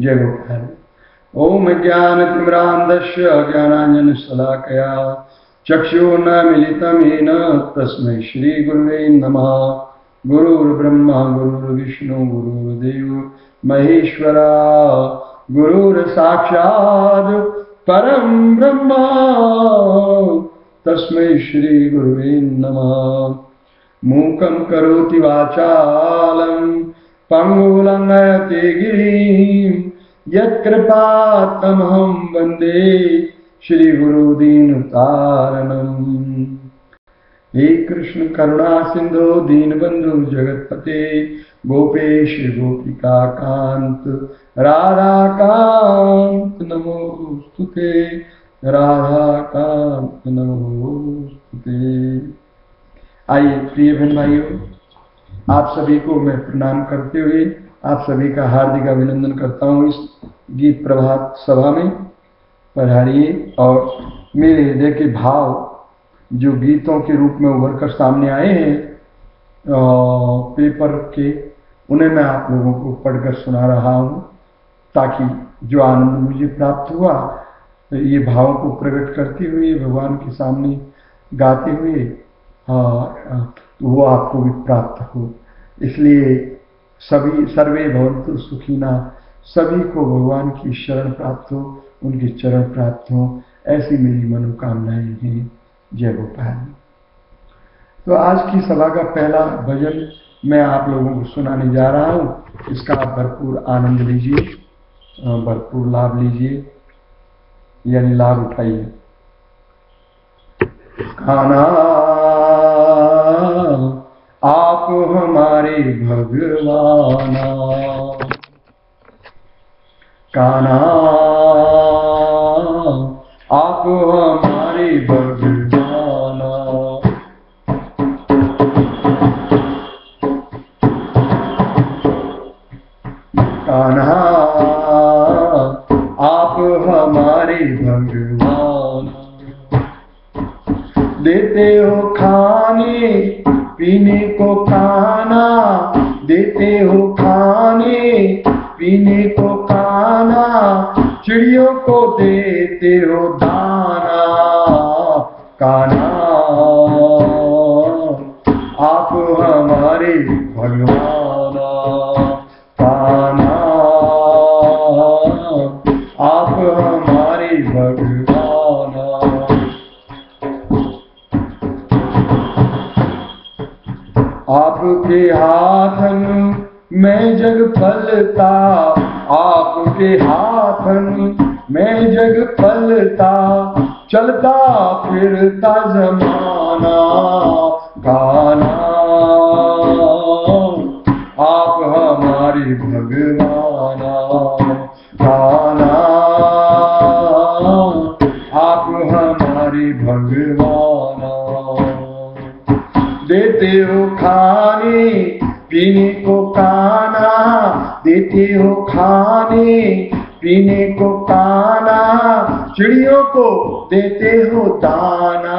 जय गोपाल ओम ज्ञानतिम्रान्धस्य अज्ञानाञ्जनशलाकया चक्षुर्नमिलितमेन तस्मै श्रीगुरुवे नमः। गुरुर्ब्रह्मा, गुरुर्विष्णु, गुरुर्देव, महेश्वरा, गुरुर्साक्षात् परं ब्रह्म। तस्मै श्रीगुरुवे नमः। मूकं करोति वाचालं पङ्गुलङ्घयते गिरिं यत्कृपात्तमहं वंदे श्रीगुरुदीनतारणम्। हे कृष्ण करुणा सिंधु दीनबंधु जगतपते, गोपेश गोपिका कांत राधा कांत नमोस्तुते राधा कांत नमोस्तुते आइए, प्रिय भाइयों आप सभी को मैं प्रणाम करते हुए आप सभी का हार्दिक अभिनंदन करता हूँ इस गीत प्रभात सभा में पधारिए और मेरे हृदय के भाव जो गीतों के रूप में उभर कर सामने आए हैं पेपर के, उन्हें मैं आप लोगों को पढ़कर सुना रहा हूँ ताकि जो आनंद मुझे प्राप्त हुआ, ये भावों को प्रकट करते हुए, भगवान के सामने गाते हुए वो आपको भी प्राप्त हो। इसलिए सभी, सर्वे भवंतु सुखीना सभी को भगवान की शरण प्राप्त हो, उनके चरण प्राप्त हो। ऐसी मेरी मनोकामनाएँ हैं। जय गोपाल। तो आज की सभा का पहला भजन मैं आप लोगों को सुनाने जा रहा हूँ। इसका आप भरपूर आनंद लीजिए भरपूर लाभ लीजिए, यानी लाभ उठाइए। खाना हमारे भगवाना। काना आप हमारे भगवाना। कान्हा आप हमारे भगवान। देते हो खाने पीने को खाना देते हो खाने, पीने को खाना, चिड़ियों को देते हो दाना, काना। आप हमारे भगवान जग फलता, आपके हाथ में जग फलता, चलता फिरता जमाना, गाना। आप हमारी भगवाना, गाना। खाने पीने को पाना चिड़ियों को देते हो दाना।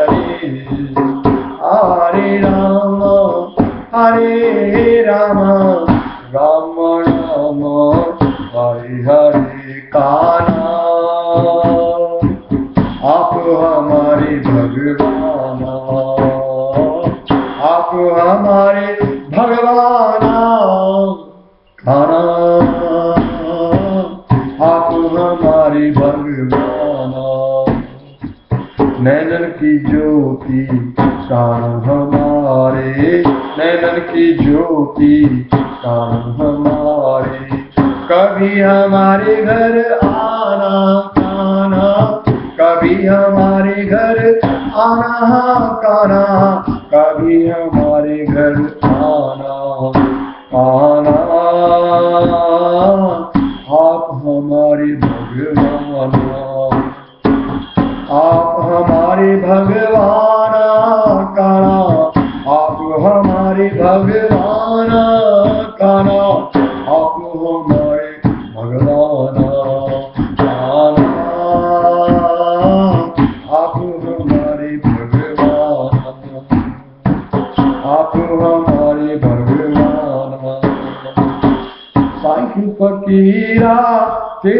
घर आना खाना कभी हमारे घर आना काना कभी हमारे घर आना आना।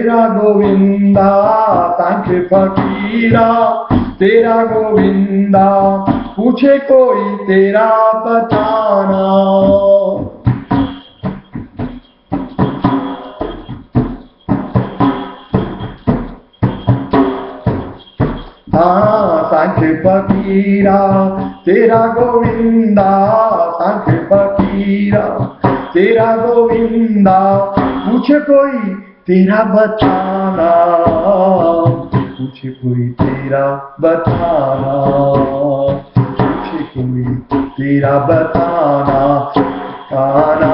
तेरा गोविंदा यू फकीरा तेरा गोविंदा, पूछे कोई तेरा बताना हाँ सांख फकीरा तेरा गोविंदा सांख फकीरा तेरा गोविंदा, पूछे कोई तेरा बताना पूछे कोई तेरा बताना पूछे कोई तेरा बताना काना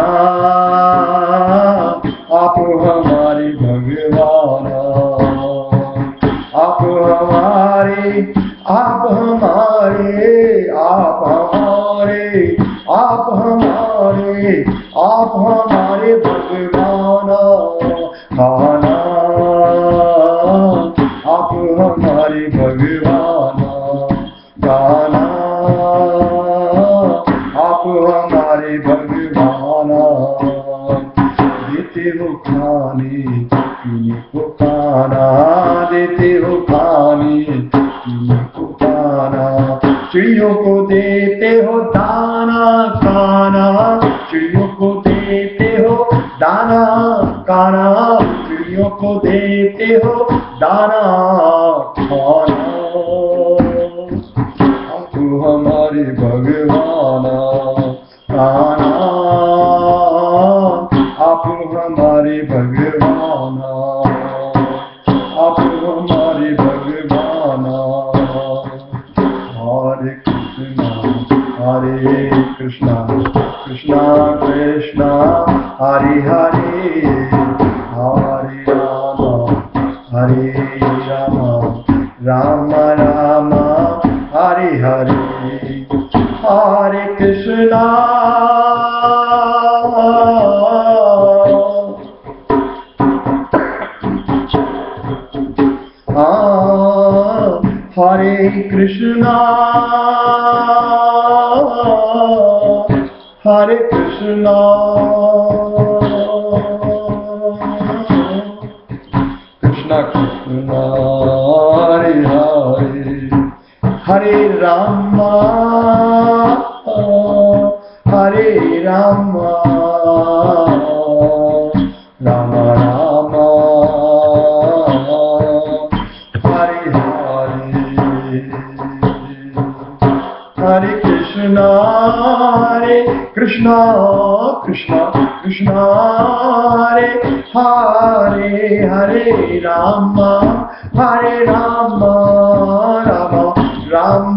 आप हमारे भगवान, आप हमारे आप हमारे आप हमारे आप हमारे आप हमारे भगवान। खाना, आप हमारे भगवान। गाना आप हमारे भगवान। देते हो खाने को खाना। देते हो खाने पीने को खाना। चिड़ियों को देते हो दाना, खाना। चिड़ियों को देते हो दाना चिड़ियों को देते हो दाना खाना आप हमारे भगवान। काना आप हमारे भगवान। आप हमारे भगवान। हरे कृष्णा हरे कृष्णा कृष्णा कृष्णा, हरे हरे। हरे राम राम राम हरे हरे हरे कृष्णा हाँ, हरे कृष्णा हरे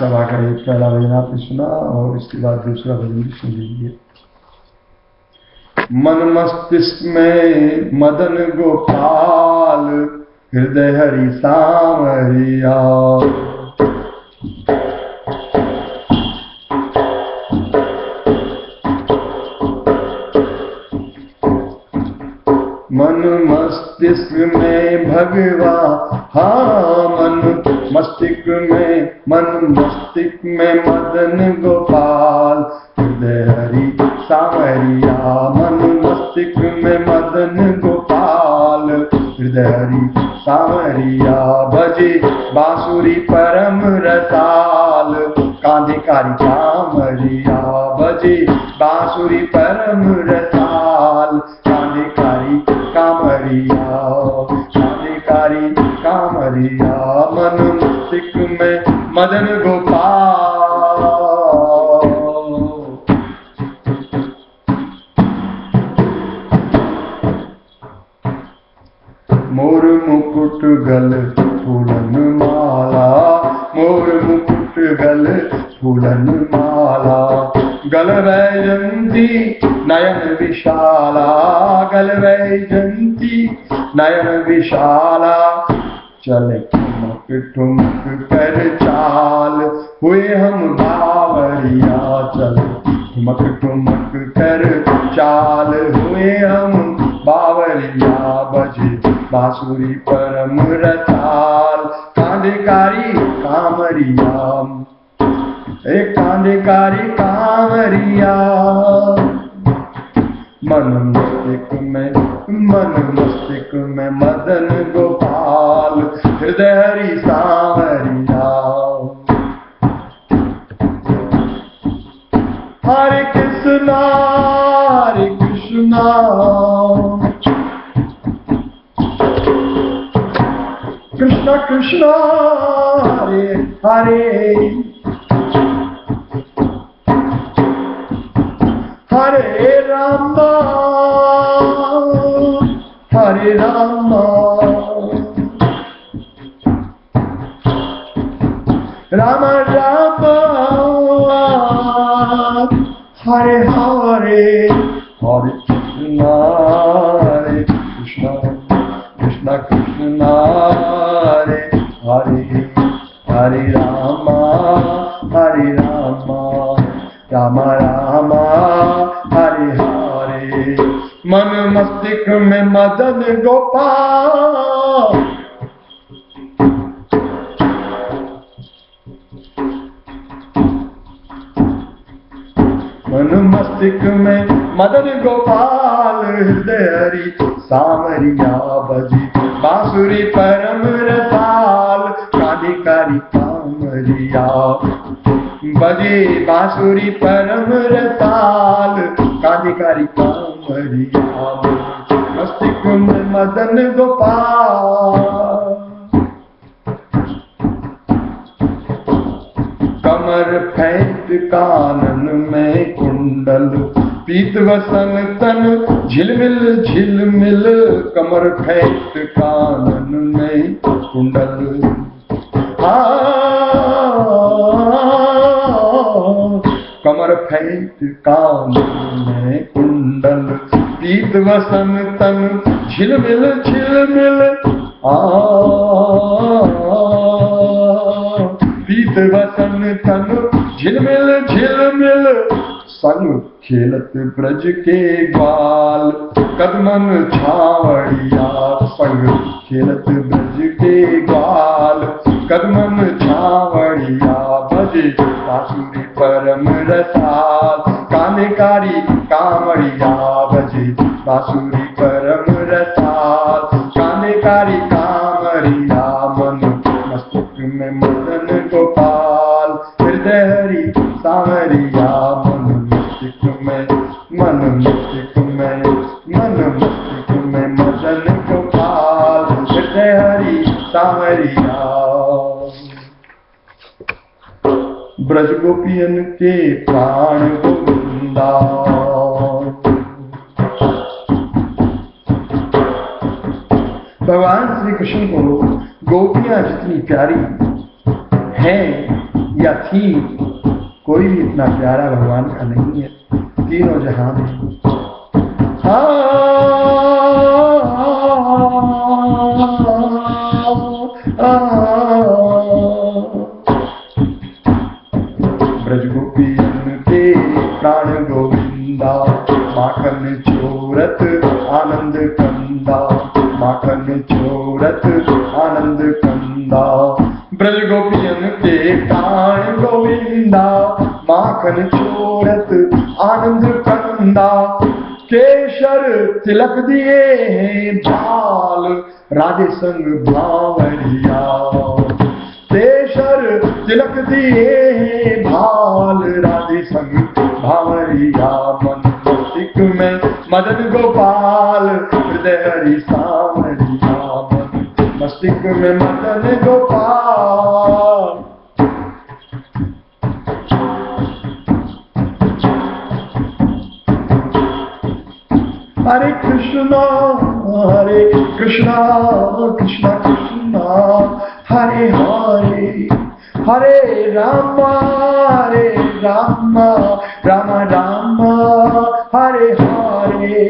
सभा करें पहला भजन आपने सुना और इसके बाद दूसरा भजन भी सुन लीजिए। मन मस्तिष्क में मदन गोपाल, हृदय हरि साम हरिया मन मस्तिष्क में भगवा, हा, मन मस्तिष्क में, मन मस्तिष्क में मदन गोपाल, हृदय हरि सावरिया, मन मस्तिष्क में मदन गोपाल, हृदय हरि सावरिया बजे बांसुरी परम रसाल कांधिकारी कामरिया बजे बांसुरी परम रसाल। में मदन गोपाल मोर मुकुट गल फूलन माला मोर मुकुट गल फूलन माला गल वैजंती नयन विशाला गल वैजंती नयन विशाला चले ठुमक ठुमक कर चाल। हुए हम बावरिया, चले ठुमक ठुमक कर चाल। हुए हम बावरिया, बजे बांसुरी परम रताल कांधेकारी कामरिया एक कांधेकारी कामरिया मन मदन गोपाल हृदय हरि सामरिया बजी। बांसुरी परम रसाल, कालिकारी कामरिया बजे बांसुरी परम रसाल, कालिकारी कामरिया मस्तिष्क में मदन गोपाल। कमर फैत कानन में कुंडल। पीत वसन तन, झिलमिल झिलमिल, कमर फैत कानन में कुंडल। कमर फैत कानन में कुंडल। पीत वसन तन, झिलमिल झिलमिल, आ, पीत वसन तन, झिलमिल झिलमिल संग खेलत ब्रज के बाल। कदमन छावड़िया संग खेलत ब्रज के ग्वाल कदमन छावड़िया, बजे बांसुरी परम रसाल। कानेकारी कामड़िया बजे बासुरी परम ब्रज गोपियन के प्राण गोविंदा भगवान श्री कृष्ण को गोपियाँ जितनी प्यारी हैं या थी, कोई भी इतना प्यारा भगवान का नहीं है। तीनों जहाँ में। ब्रज माखन चोरत आनंद कंदा। ब्रज गोपियन के कान गोविंदा। माखन चोरत आनंद कंदा। केशर तिलक दिए बाल राधे संग भावरिया केशर तिलक दिए भाल। राधे संग भावरिया मन में मदन गोपाल। हृदय हरि सावरिया मन मस्तिक में Madan Gopal Hare Krishna, Hare Krishna, Krishna Krishna, Hare Hare, Hare Rama, Hare Rama, Rama Rama, Hare Hare,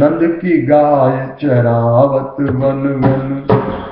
Nand की गाय चरावत वन वन।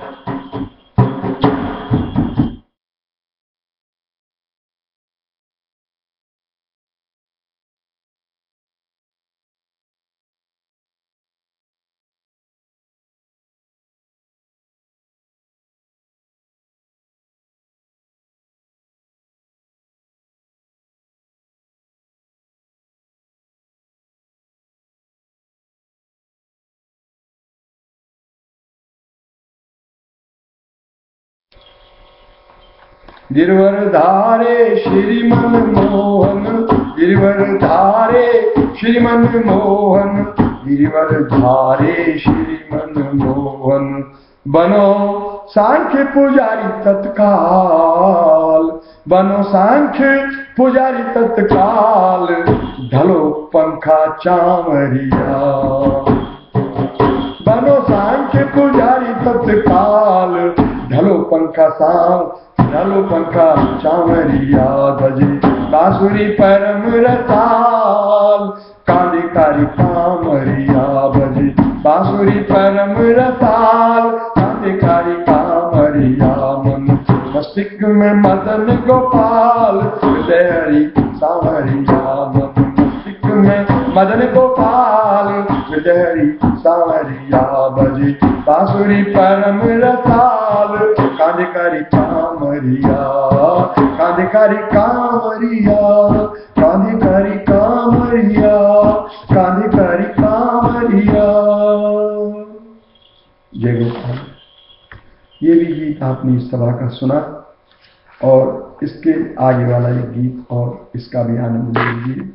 गिरवर धारे श्रीमन मोहन गिरवर धारे श्रीमन मोहन गिरवर धारे श्रीमन मोहन। बनो सांख्य पुजारी तत्काल, बनो सांख्य पुजारी तत्काल, ढलो पंखा चामरिया। बनो सांख्य पुजारी तत्काल, ढलो पंखा सांख ढलो पंखा चामरिया भजे बांसुरी परम रसाल कांदे कारी कामरिया भजे बांसुरी परम रसाल कांदे कारी कामरिया मन मस्तिष्क में मदन, गोपाल। हरि सावरिया मन मस्तिष्क में मदन, गोपाल। हरि सावरिया भजे बांसुरी परम रसाल कांदे कारी कामरिया जय गोपाल ये भी गीत आपने इस सभा का सुना और इसके आगे वाला एक गीत और इसका भी आनंद लीजिए।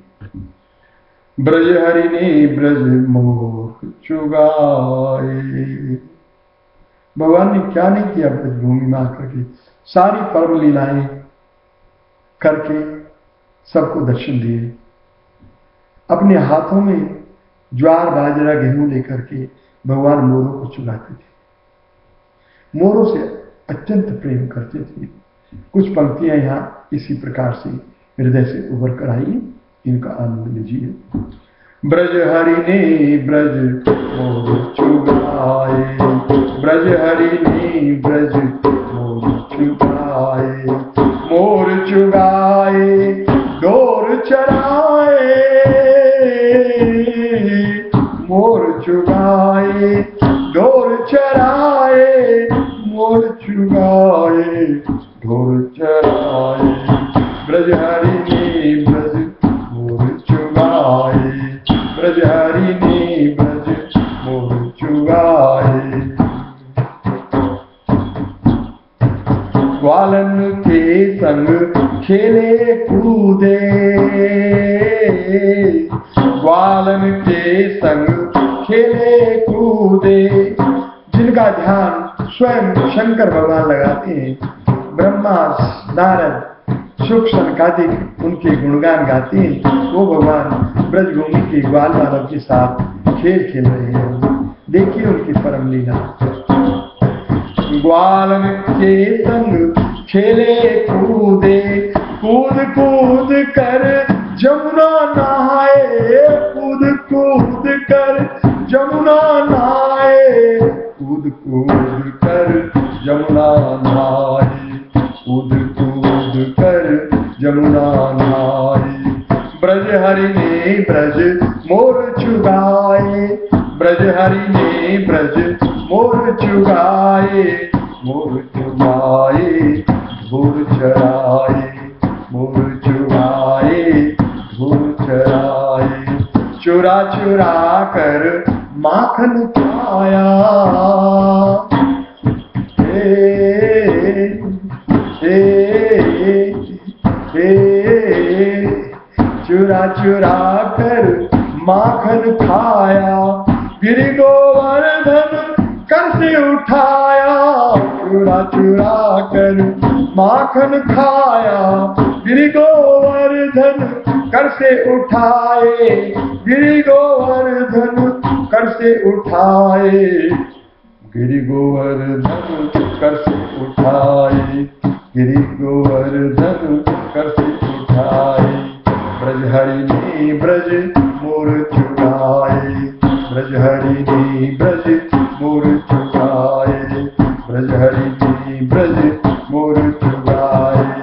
ब्रज हरि ने ब्रज मोह चुगाए। भगवान ने क्या नहीं किया? ब्रजभूमि में आकर के सारी परम लीलाएँ करके सबको दर्शन दिए। अपने हाथों में ज्वार, बाजरा, गेहूँ लेकर के भगवान मोरों को चुगाते थे। मोरों से अत्यंत प्रेम करते थे। कुछ पंक्तियाँ यहाँ इसी प्रकार से हृदय से उभर कर आई। इनका आनंद लीजिए। ब्रज हरि ने ब्रज मोर चुगाए ब्रज हरि ने ब्रज सुख उनके गुणगान गाते हैं। वो भगवान ब्रजभूमि के ग्वाल मानव के साथ खेल खेल रहे हैं। देखिए उनकी परम लीला। ग्वाल के संग खेले कूदे, कूद कूद कर जमुना नहाए ब्रज हरि ने ब्रज मोर चुगाए। ब्रज हरि ने ब्रज मोर चुगाए। मोर चुगाए धूर चराए। मोर चुगाए धूर चराए। चुरा चुरा कर माखन खाया हे हे हे चुरा चुरा कर माखन खाया, गिर गोवर्धन कर से उठाया। चुरा चुरा कर माखन खाया, गिर गोवर्धन कर से उठाए। गिर गोवर्धन कर से उठाए। गिरि गोवर्धन कर से उठाई। गिरि गोवर्धन कर से उठाई। ब्रज हरि ने ब्रज मोर चुराए ब्रज हरि ने ब्रज मोर चुराए ब्रज हरि ने ब्रज मोर चुराए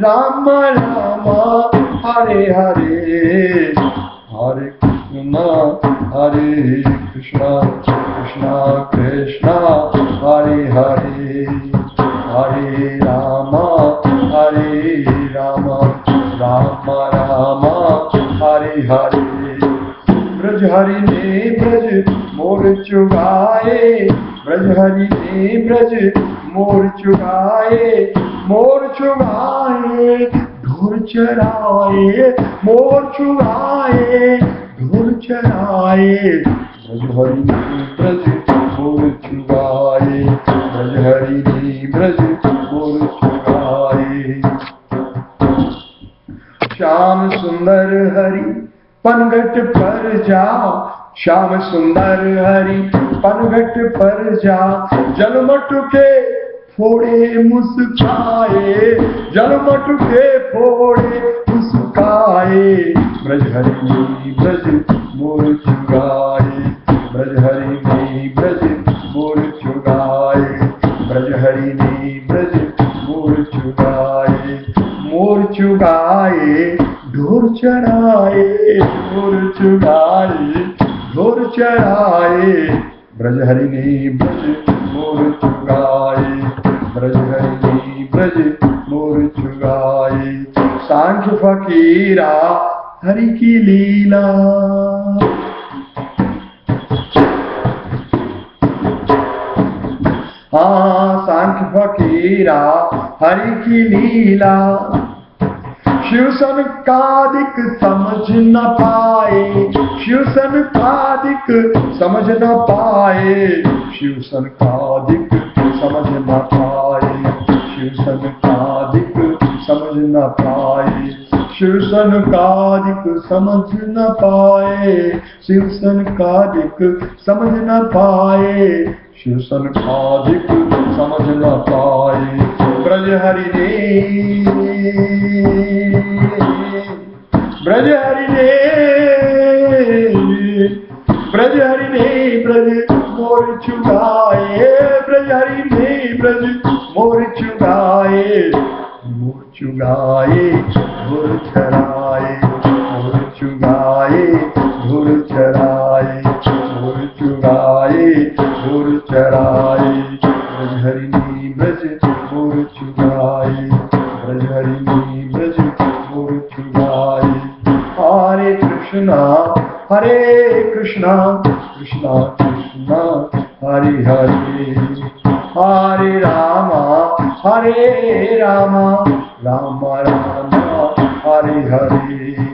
राम राम, हरे हरे। हरे कृष्णा हरे कृष्णा कृष्णा कृष्णा, हरे हरे। हरे राम हरे राम राम राम, हरे हरे। ब्रज हरि ने ब्रज मोर चुगाए। ब्रज हरि ने ब्रज मोर चुगाए। मोर चुगाए ढोर चराए, मोर चुगाए ढोर चराए। ब्रज हरि ब्रज मोर चुगाए ब्रज हरि ब्रज मोर चुगाए श्याम सुंदर हरि, पनघट पर जा। श्याम सुंदर हरि, पनघट पर जा। जलमट के फोड़े मुस्काए जलमट के फोड़े मुस्काए ब्रज हरि ब्रज मोर चुगाए ब्रज हरि ने ब्रज मोर चुगाए ब्रज हरि ने ब्रज मोर चुगाए मोर चुगाए ढोर चराए ढोर चुगाए ढोर चढ़ाए। ब्रज हरि ने ब्रज मोर चुगाए ब्रज हरि ब्रज फकीरा, हरि की लीला। हाँ सांख्य फकीरा, हरि की लीला। शिवसन कादिक समझ न पाए। शिवसन कादिक समझ न पाए। शिवसन कादिक समझ न पाए। शिवसन कादिक समझ न पाए। शिवसन कादिक समझ न पाए। शिवसन कादिक समझ न पाए। शिवसन कादिक समझ न पाए। ब्रज हरि ने ब्रज हरि ने ब्रज हरि ने ब्रज मोर चुगाए ब्रज हरि ने ब्रज मोर चुगाए मोर चुगाए धुर चराए। मोर चुगाए धुर चराए। मोर चुगाए धुर चराए ब्रज हरि ने ब्रज मोर चुगाए ब्रज हरि ने हरि ब्रज मोर चुराए हरे कृष्णा हरे कृष्णा कृष्णा कृष्णा हरे हरे हरे रामा हरे रामा राम राम हरे हरे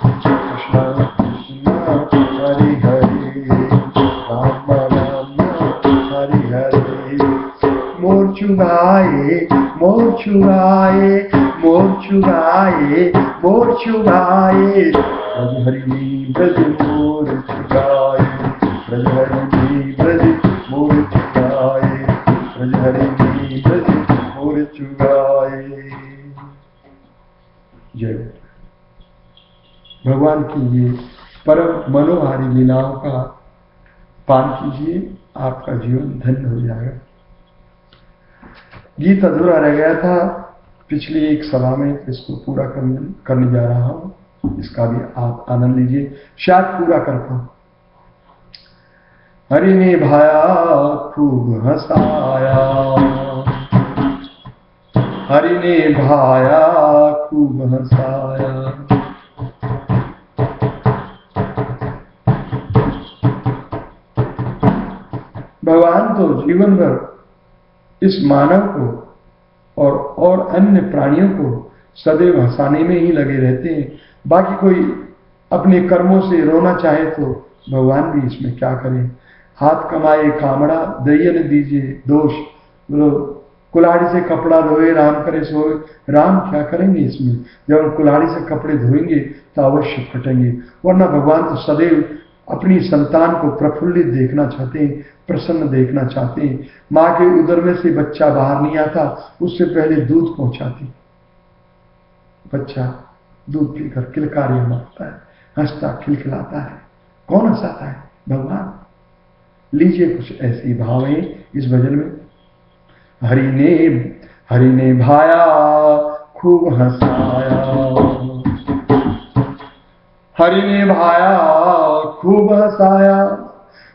चुगाए मोर चुगाए मोर चुगाए मोर चुगाए ब्रज हरि ब्रज मोर चुगाए ब्रज हरि ब्रज मोर चुगाए ब्रज हरि ब्रज मोर चुगाए जय भगवान की ये परम मनोहारी लीलाओं का पान कीजिए आपका जीवन धन्य हो जाएगा गीत अधूरा रह गया था। पिछली एक सभा में इसको पूरा करने करने जा रहा हूँ। इसका भी आप आनंद लीजिए। शायद पूरा कर पाऊँ। हरि ने भाया, खूब हंसाया। हरि ने भाया, खूब हंसाया। भगवान तो जीवन भर इस मानव को और और अन्य प्राणियों को सदैव हंसाने में ही लगे रहते हैं। बाकी कोई अपने कर्मों से रोना चाहे तो भगवान भी इसमें क्या करें? हाथ कमाए कामड़ा दयन दीजिए, दोष। बोलो कुलाड़ी से कपड़ा धोए, राम करे, सोए। राम क्या करेंगे इसमें? जब हम कुलाड़ी से कपड़े धोएँगे तो अवश्य फटेंगे। वरना भगवान तो सदैव अपनी संतान को प्रफुल्लित देखना चाहते हैं, प्रसन्न देखना चाहते हैं। माँ के उदर में से बच्चा बाहर नहीं आता, उससे पहले दूध पहुंचाती। बच्चा दूध पीकर किलकारियाँ मारता है, हंसता, खिलखिलाता है। कौन हंसाता है? भगवान। लीजिए कुछ ऐसी भावें इस भजन में। हरि ने हरि ने भाया, खूब हंसाया। हरि ने भाया खूब हंसाया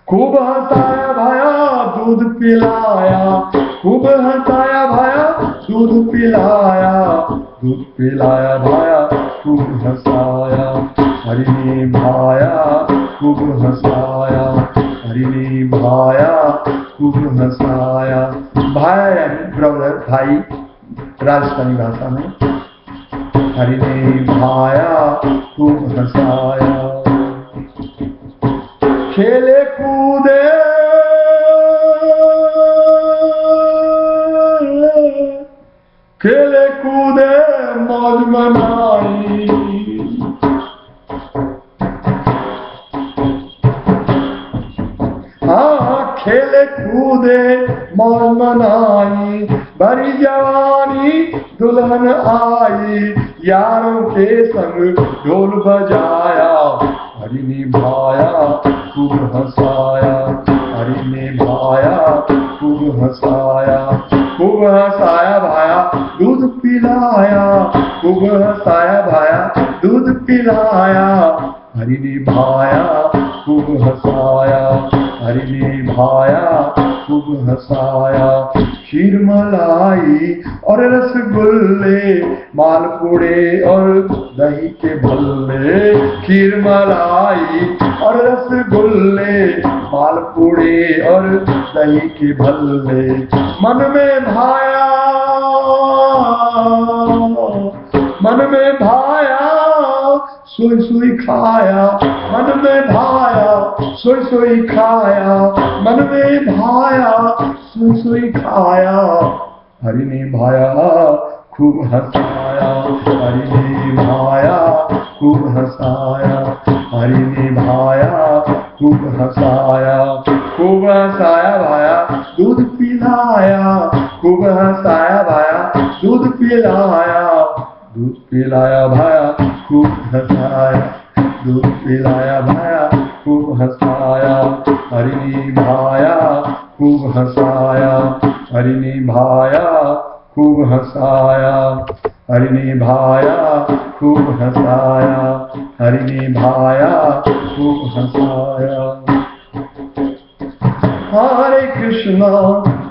खूब हंसाया भाया, दूध पिलाया, खूब हंसाया भाया, दूध पिलाया दूध पिलाया भाया, खूब हंसाया हरी भाया, खूब हंसाया हरी भाया, खूब हंसाया। भाया यानी ब्रदर भाई, राजस्थानी भाषा में। हरी भाया, खूब हंसाया। खेले कूदे खेले कूदे मौज मनाई हाँ खेले कूदे मौज मनाई भरी जवानी दुल्हन आई यारों के संग ढोल बजाया हंसाया भाया, दूध पिलाया खूब हंसाया भाया, दूध पिलाया। हरि ने भाया खूब हंसाया हरि ने भाया खूब हंसाया खीर मलाई और रसगुल्ले, मालपुड़े और दही के भल्ले। खीर मलाई और रसगुल्ले, मालपुड़े और दही के भल्ले। मन में भाया, मन में भाया, सुई सुई खाया। में भाया, सोई सोई खाया, मन में भाया, सोई सोई खाया। हरि ने भाया, खूब हंसाया। हरि ने भाया, खूब हंसाया। हरि ने भाया, खूब हंसाया। खूब हंसाया भाया, दूध पिलाया। खूब हंसाया भाया, दूध पिलाया। दूध पिलाया भाया, खूब हंसाया। दूध पिलाया भाया खूब हंसाया। हरि भाया खूब हंसाया। हरि भाया खूब हंसाया। हरि भाया खूब हंसाया। हरि भाया खूब हंसाया। हरे कृष्णा।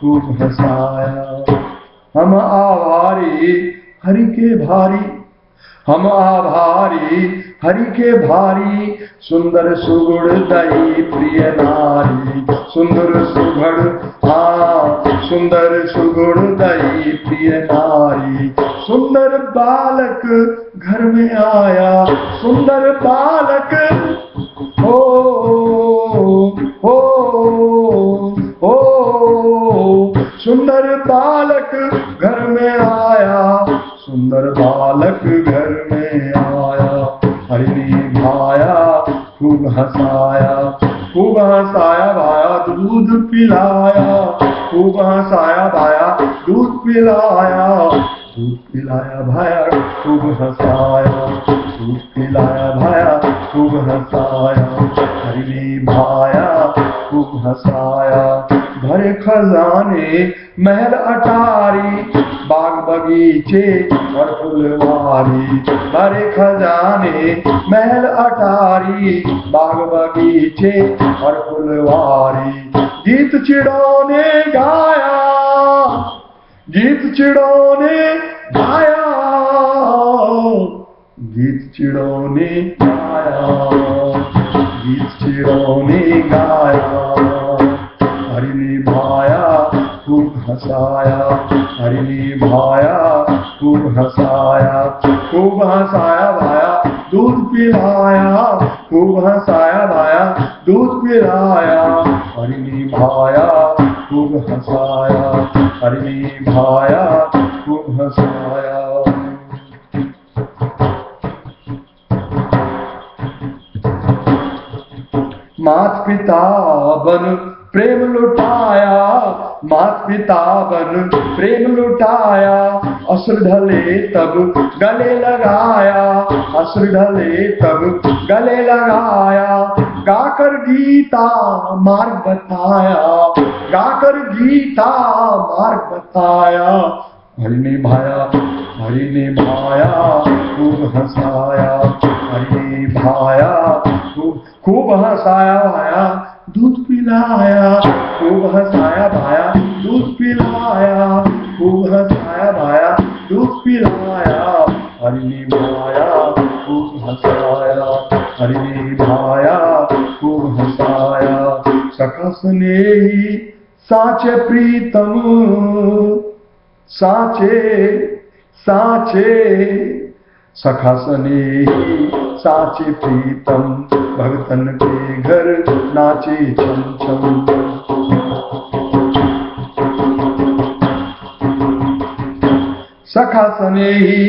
खूब हंसाया। हम आभारी, हरि के भारी। हम आभारी, हरि के भारी। सुंदर सुगुण दई प्रिय नारी। सुंदर सुगुण हाँ सुंदर सुगुण दई प्रिय नारी। सुंदर बालक घर में आया। सुंदर बालक हो हो हो। सुंदर बालक घर में आया, सुंदर बालक घर में आया। हरी भाया, खूब हंसाया खूब हंसाया, भाया दूध पिलाया। खूब हंसाया भाया दूध पिलाया दूध पिलाया भाया खूब हंसाया दूध पिलाया भाया खूब हंसाया हरी भाया खूब हंसाया भरे खजाने महल अटारी, बाग बगीचे और फुलवारी भरे खजाने, महल अटारी, बाग बगीचे और फुलवारी गीत चिड़ों ने गाया, गीत चिड़ों ने गाया। गीत चिड़ों ने गाया, गीत चिड़ों ने गाया। हरि ने भाया खूब हंसाया हरि भाया खूब हंसाया खूब हंसाया भाया, दूध पिलाया खूब हंसाया भाया, दूध पिलाया हरि भाया खूब हंसाया हरि भाया खूब हंसाया मात पिता बन प्रेम लुटाया मात पिता बन प्रेम लुटाया, असुर ढले तब गले लगाया, असुर ढले तब गले लगाया, गाकर गीता मार्ग बताया, गाकर गीता मार्ग बताया। हरि ने भाया, हरि ने भाया, खूब हंसाया, हरि ने भाया, खूब खूब हंसाया भाया। दूध पिलाया, खूब हंसाया भाया, दूध पिलाया, खूब हंसाया भाया, दूध पिलाया हरि ने भाया खूब हंसाया हरि ने भाया खूब हंसाया। सखा स्नेही, साचे प्रीतम, साचे साचे। सखा स्नेही साचे प्रीतम, भगतन के घर नाचे छम छम सखा स्नेही,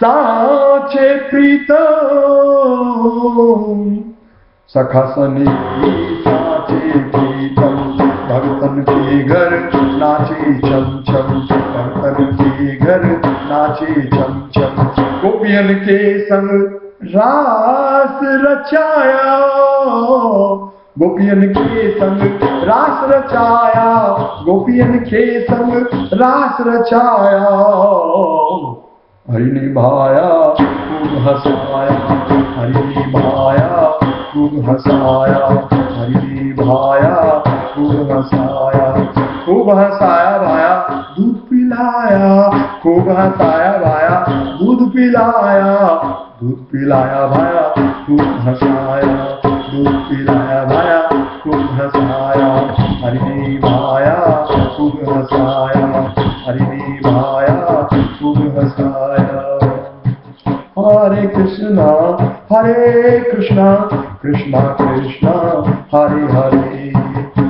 साचे प्रीतम। सखा स्नेही, साचे प्रीतम, भगतन के घर नाचे छम छम भगतन के घर नाचे छम छम गोपियन के संग रास रचाया। गोपियन के संग रास रचाया। गोपियन के संग रास रचाया। हरि ने भाया, खूब हंसाया हरि ने भाया, खूब हंसाया हरि ने भाया, खूब हंसाया खूब हंसाया भाया, दूध पिलाया, खूब हंसाया भाया, दूध पिलाया दूध पिलाया भाया, खूब हंसाया, दूध पिलाया भाया, खूब हंसाया ने भाया, खूब हंसाया ने भाया, खूब हंसाया। हरे कृष्णा हरे कृष्णा कृष्णा कृष्णा, हरे हरे।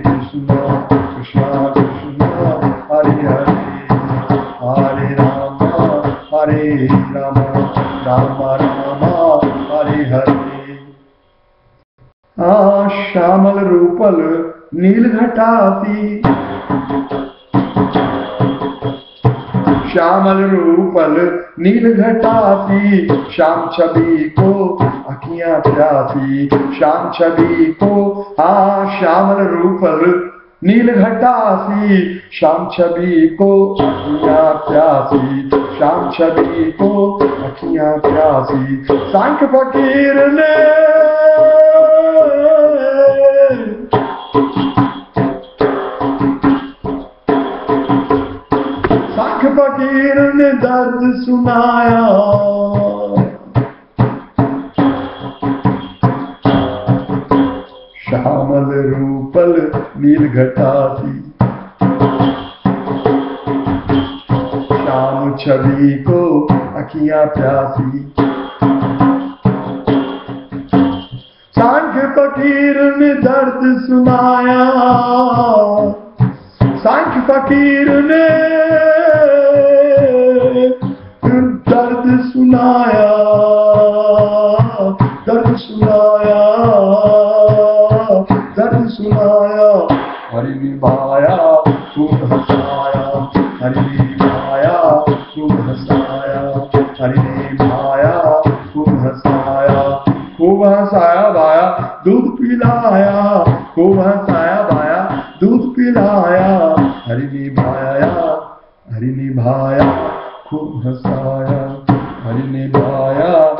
राम राम हरे हरे श्यामल रूपल नील घटाती श्यामल रूपल नील घटाती श्याम छवि को अखियाँ प्यासी श्याम छवि को आ श्यामल रूपल नील घटासी श्याम छवि को अखियाँ प्यासी, श्याम छवि को अखियाँ प्यासी। सांख फकीर ने सांख फकीर ने दर्द सुनाया। श्यामल रूपल नील घटासी श्याम छवि को अखियाँ प्यासी। सांख्य फकीर ने दर्द सुनाया। सांख्य फकीर ने दर्द सुनाया। पिलाया हरि निभाया हरि निभाया खूब हंसाया। हरि निभाया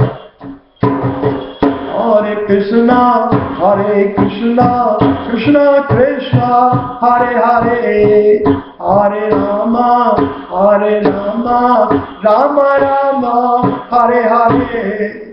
हरे कृष्णा हरे कृष्णा कृष्णा कृष्णा, हरे हरे। हरे रामा हरे Rama, Ram Ram, Hare Hare.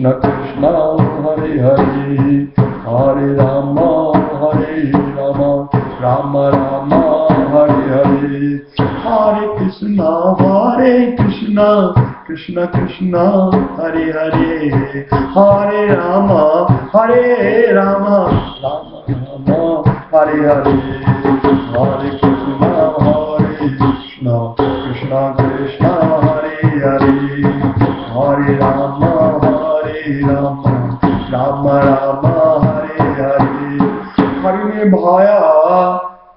Krishna Krishna Hari Hari, Hari Rama Hari Rama. Rama Rama Hari Hari, Hari Krishna Hare Krishna. Krishna Krishna Hari Hari, Hari Rama Hare Rama. Rama Rama Hari Hari, Hari Krishna Ram Hare Hare. Hari ने भाया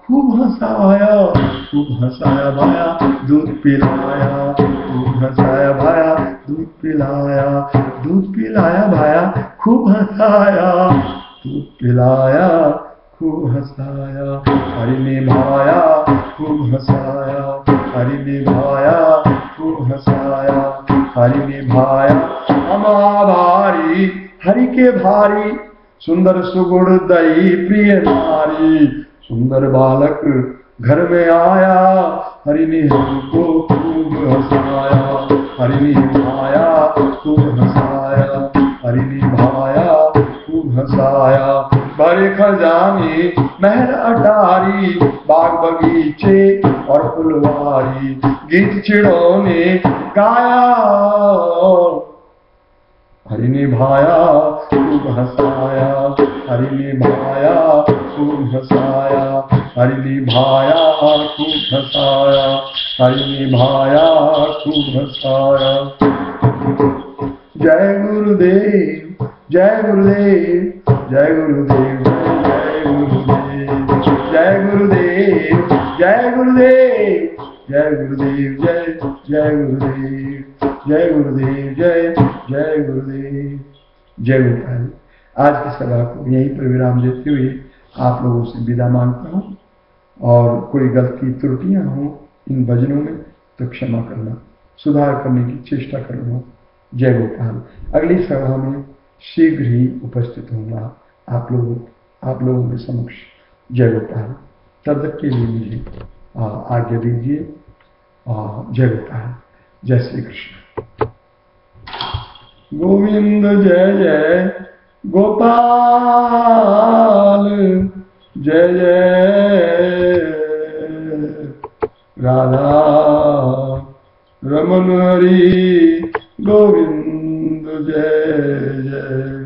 खूब हंसाया खूब हंसाया भाया, दूध पिलाया, खूब हंसाया भाया, दूध पिलाया दूध पिलाया भाया, खूब हंसाया, दूध पिलाया, खूब हंसाया। हरि ने भाया खूब हंसाया, हरि ने भाया खूब हंसाया। हरि ने भाया अमा भारी हरि के भारी सुंदर सुगुण दई प्रिय नारी। सुंदर बालक घर में आया हरि ने हमको खूब हंसाया। हरि ने भाया खूब हंसाया। हरि ने भाया खूब हंसाया। बड़े खजाने, महल अटारी, बाग बगीचे और फुलवारी। गीत चिड़ों ने गाया। हरि ने भाया खूब हंसाया हरि ने भाया खूब हंसाया हरि ने भाया खूब हंसाया हरि ने भाया खूब हंसाया जय गुरुदेव जय गुरुदेव जय गुरुदेव जय गुरुदेव। जय गुरुदेव जय गुरुदेव जय गुरुदेव, जय जय गुरुदेव जय गुरुदेव, जय जय गुरुदेव। जय गोपाल। आज की सभा को यहीं पर विराम देते हुए आप लोगों से विदा माँगता हूँ। और कोई गलती, त्रुटियाँ हों इन भजनों में तो क्षमा करना। सुधार करने की चेष्टा करूँगा। जय गोपाल। अगली सभा में शीघ्र ही उपस्थित होगा आप लोगों आप लोगों के समक्ष। जय गोपाल तब तक के लिए मुझे आज्ञा दीजिए। जय गोपाल जय श्री कृष्ण। गोविंद जय जय, गोपाल जय जय। राधा रमन हरि, गोविंद जय जय।